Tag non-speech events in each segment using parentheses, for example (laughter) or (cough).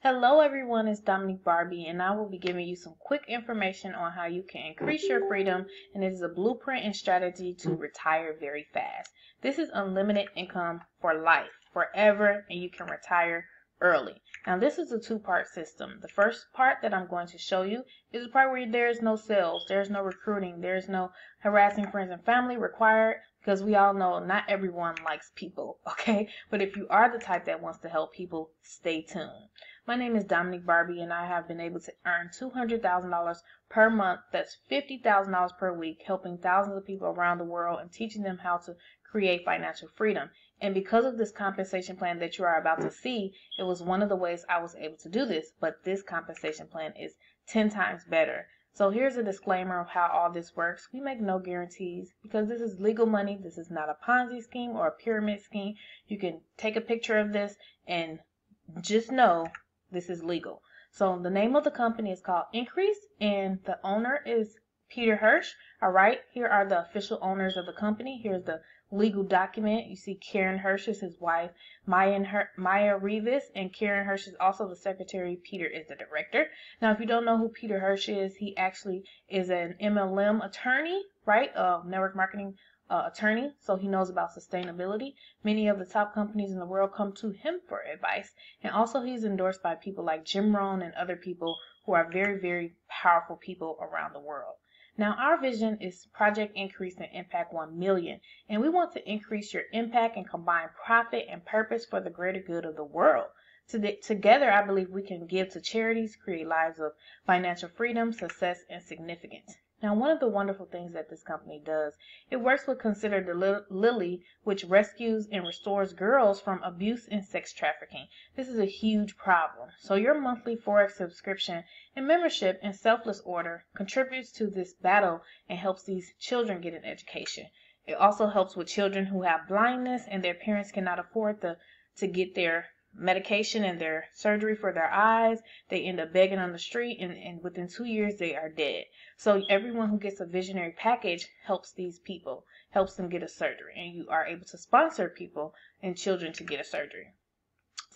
Hello everyone, it's Domonique Barbee and I will be giving you some quick information on how you can increase your freedom and it is a blueprint and strategy to retire very fast. This is unlimited income for life, forever, and you can retire early. Now this is a two-part system. The first part that I'm going to show you is the part where there is no sales, there's no recruiting, there's no harassing friends and family required because we all know not everyone likes people, (laughs) okay? But if you are the type that wants to help people, stay tuned. My name is Domonique Barbee and I have been able to earn $200,000 per month. That's $50,000 per week, helping thousands of people around the world and teaching them how to create financial freedom. And because of this compensation plan that you are about to see, it was one of the ways I was able to do this. But this compensation plan is 10 times better. So here's a disclaimer of how all this works. We make no guarantees because this is legal money. This is not a Ponzi scheme or a pyramid scheme. You can take a picture of this and just know this is legal. So the name of the company is called Ncrease and the owner is Peter Hirsch. All right, here are the official owners of the company. Here's the legal document. You see Karen Hirsch is his wife, Maya, Her Maya Rivas, and Karen Hirsch is also the secretary. Peter is the director. Now, if you don't know who Peter Hirsch is, he actually is an MLM attorney, right? Uh, network marketing uh, attorney, so he knows about sustainability. Many of the top companies in the world come to him for advice. And also, he's endorsed by people like Jim Rohn and other people who are very, very powerful people around the world. Now, our vision is Project Increase and Impact 1 Million, and we want to increase your impact and combine profit and purpose for the greater good of the world. Together, I believe we can give to charities, create lives of financial freedom, success, and significance. Now, one of the wonderful things that this company does, it works with Consider the Lily, which rescues and restores girls from abuse and sex trafficking. This is a huge problem. So your monthly Forex subscription and membership in selfless order contributes to this battle and helps these children get an education. It also helps with children who have blindness and their parents cannot afford the, to get their medication and their surgery for their eyes. They end up begging on the street, and, and within two years, they are dead. So everyone who gets a visionary package helps these people, helps them get a surgery, and you are able to sponsor people and children to get a surgery.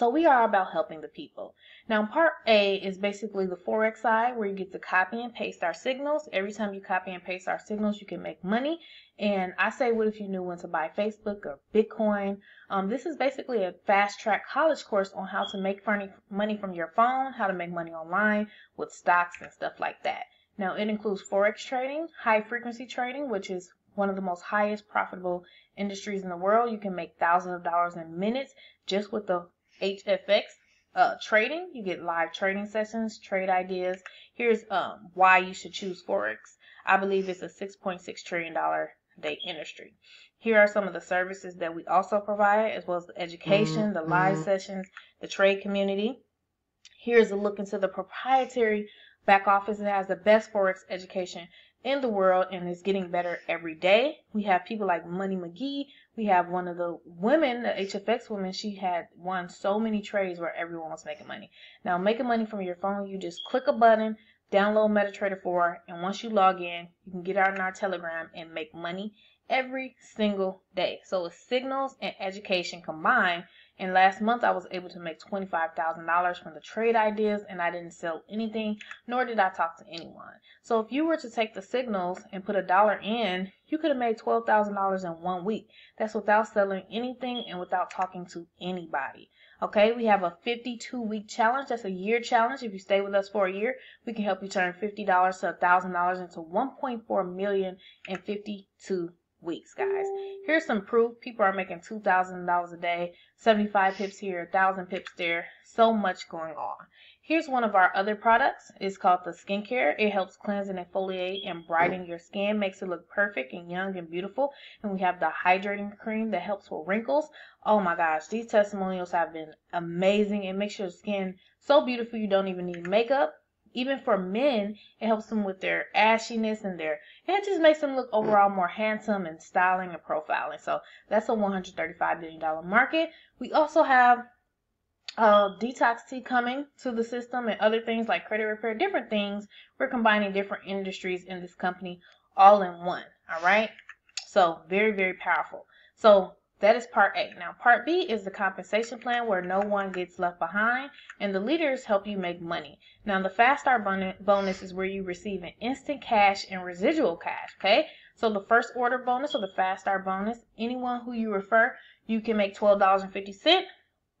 So we are about helping the people. Now part A is basically the Forex side where you get to copy and paste our signals. Every time you copy and paste our signals, you can make money. And I say, what if you knew when to buy Facebook or Bitcoin? Um, this is basically a fast track college course on how to make money from your phone, how to make money online with stocks and stuff like that. Now it includes Forex trading, high frequency trading, which is one of the most highest profitable industries in the world. You can make thousands of dollars in minutes just with the HFX uh, trading. You get live trading sessions, trade ideas. Here's um, why you should choose Forex. I believe it's a $6.6 trillion day industry. Here are some of the services that we also provide, as well as the education, the live mm-hmm. sessions, the trade community. Here's a look into the proprietary back office that has the best Forex education in the world and is getting better every day. We have people like Money McGee. We have one of the women, the HFX woman, she had won so many trades where everyone was making money. Now, making money from your phone, you just click a button, download MetaTrader 4, and once you log in, you can get out in our Telegram and make money every single day. So signals and education combined, and last month I was able to make $25,000 from the trade ideas and I didn't sell anything, nor did I talk to anyone. So if you were to take the signals and put a dollar in, you could have made $12,000 in one week. That's without selling anything and without talking to anybody. Okay, we have a 52 week challenge. That's a year challenge. If you stay with us for a year, we can help you turn $50 to $1,000 into $1.4 million in 52 weeks, guys. Here's some proof. People are making $2,000 a day, 75 pips here, 1,000 pips there. So much going on. Here's one of our other products. It's called the skincare. It helps cleanse and exfoliate and brighten your skin, makes it look perfect and young and beautiful. And we have the hydrating cream that helps with wrinkles. Oh my gosh, these testimonials have been amazing. It makes your skin so beautiful you don't even need makeup even for men, it helps them with their ashiness and their, it just makes them look overall more handsome and styling and profiling. So that's a $135 billion market. We also have uh, detox tea coming to the system and other things like credit repair, different things. We're combining different industries in this company all in one. All right. So very, very powerful. So That is part A. Now, part B is the compensation plan where no one gets left behind and the leaders help you make money. Now, the fast start bonus is where you receive an instant cash and residual cash, okay? So the first order bonus or the fast start bonus, anyone who you refer, you can make $12.50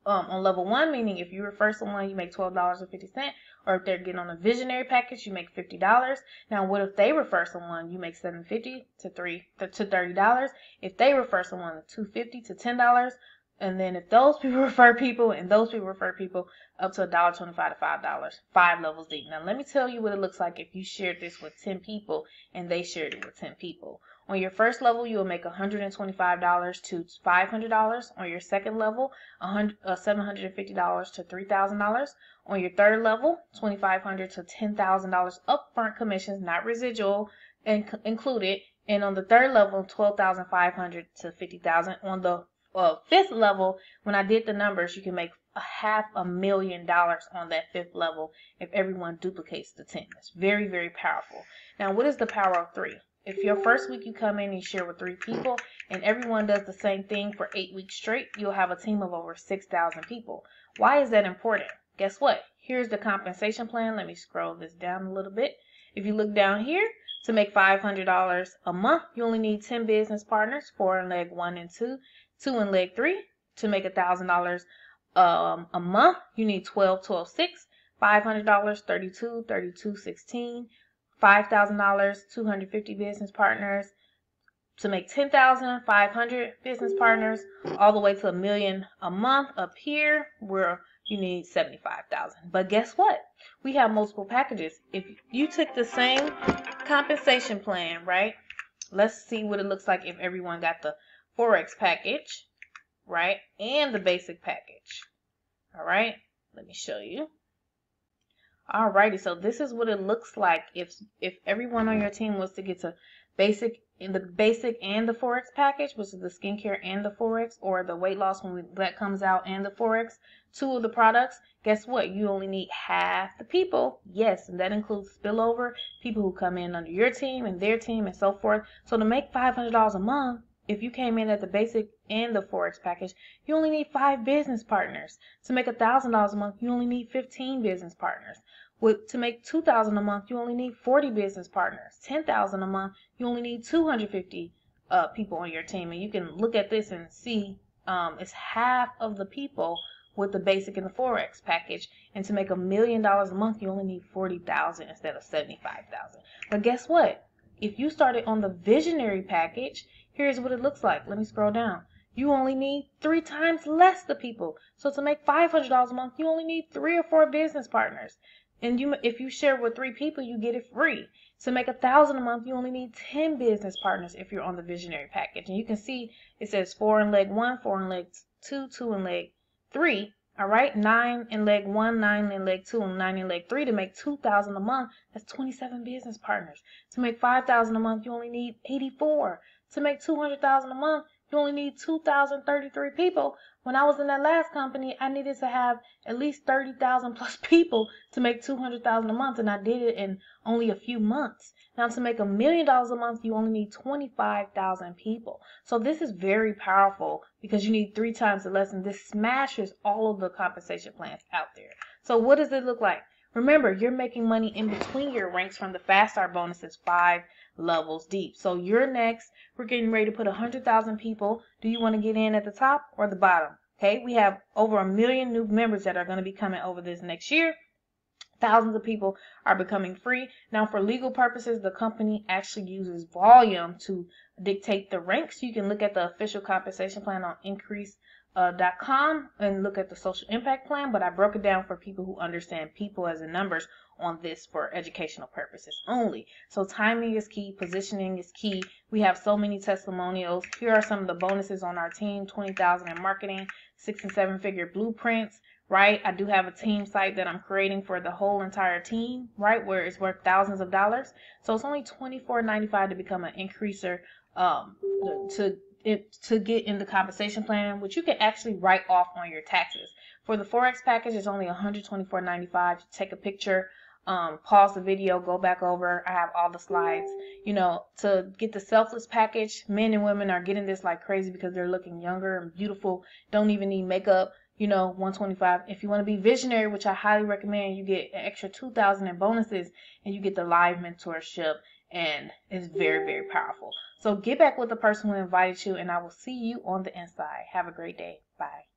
um, on level one, meaning if you refer someone, you make $12.50 or if they're getting on a visionary package, you make fifty dollars. Now, what if they refer someone? You make seven fifty to three to thirty dollars. If they refer someone, two fifty to ten dollars. And then if those (laughs) people refer people and those people refer people up to a dollar twenty-five to five dollars, five levels deep. Now let me tell you what it looks like if you shared this with ten people and they shared it with ten people. On your first level, you will make $125 to $500. On your second level, $750 to $3,000. On your third level, $2,500 to $10,000 upfront commissions, not residual, and included. And on the third level, $12,500 to $50,000. On the uh, fifth level, when I did the numbers, you can make a half a million dollars on that fifth level if everyone duplicates the 10. It's very, very powerful. Now, what is the power of three? If your first week you come in and share with three people and everyone does the same thing for eight weeks straight, you'll have a team of over 6,000 people. Why is that important? Guess what? Here's the compensation plan. Let me scroll this down a little bit. If you look down here, to make $500 a month, you only need 10 business partners, four in leg one and two, two in leg three. To make $1,000 um, a month, you need 12, 12, 6, $500, 32, 32, 16, $5,000, 250 business partners, to make 10,500 business partners, all the way to a million a month up here where you need 75,000. But guess what? We have multiple packages. If you took the same compensation plan, right? Let's see what it looks like if everyone got the Forex package, right? And the basic package. All right? Let me show you. Alrighty, so this is what it looks like if if everyone on your team was to get to basic in the basic and the forex package, which is the skincare and the forex, or the weight loss when we, that comes out and the forex, two of the products. Guess what? You only need half the people. Yes, and that includes spillover, people who come in under your team and their team and so forth. So to make five hundred dollars a month, if you came in at the basic and the forex package, you only need five business partners. To make a thousand dollars a month, you only need fifteen business partners. With to make two thousand a month, you only need forty business partners. Ten thousand a month, you only need two hundred fifty uh, people on your team. And you can look at this and see um, it's half of the people with the basic and the forex package. And to make a million dollars a month, you only need forty thousand instead of seventy five thousand. But guess what? If you started on the visionary package, Here's what it looks like. Let me scroll down. You only need three times less the people. So to make $500 a month, you only need three or four business partners. And you, if you share with three people, you get it free. To make a thousand a month, you only need 10 business partners if you're on the visionary package. And you can see it says four in leg one, four in leg two, two in leg three. All right, nine in leg one, nine in leg two, and nine in leg three to make two thousand a month. That's twenty-seven business partners. To make five thousand a month, you only need eighty-four. To make 200,000 a month, you only need 2,033 people. When I was in that last company, I needed to have at least 30,000 plus (laughs) people to make 200,000 a month, and I did it in only a few months. Now, to make a million dollars a month, you only need 25,000 people. So this is very powerful because you need three times the less, and this smashes all of the compensation plans out there. So what does it look like? Remember, you're making money in between your ranks from the fast start bonuses five levels deep. So you're next. We're getting ready to put 100,000 people. Do you want to get in at the top or the bottom? Okay, we have over a million new members that are going to be coming over this next year. Thousands of people are becoming free. Now, for legal purposes, the company actually uses volume to dictate the ranks. You can look at the official compensation plan on Ncrease uh, .com and look at the social impact plan, but I broke it down for people who understand people as in numbers on this for educational purposes only. So timing is key, positioning is key. We have so many testimonials. Here are some of the bonuses on our team, 20,000 in marketing, six and seven figure blueprints, right? I do have a team site that I'm creating for the whole entire team, right? Where it's worth thousands of dollars. So it's only $24.95 to become an increaser um, to it, to get in the compensation plan, which you can actually write off on your taxes. For the Forex package, it's only $124.95 to take a picture um, pause the video, go back over. I have all the slides. You know, to get the selfless package, men and women are getting this like crazy because they're looking younger and beautiful, don't even need makeup. You know, 125. If you want to be visionary, which I highly recommend, you get an extra 2,000 in bonuses and you get the live mentorship and it's very, very powerful. So get back with the person who invited you and I will see you on the inside. Have a great day. Bye.